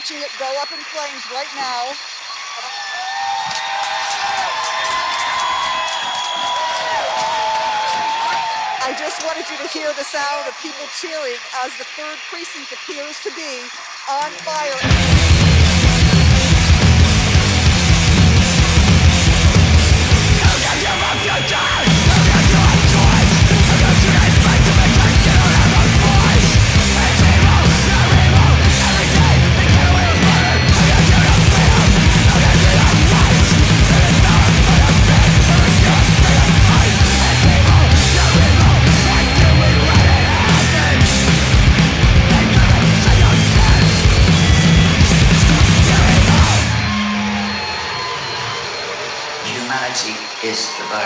watching it go up in flames right now. I just wanted you to hear the sound of people cheering as the third precinct appears to be on fire.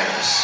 Is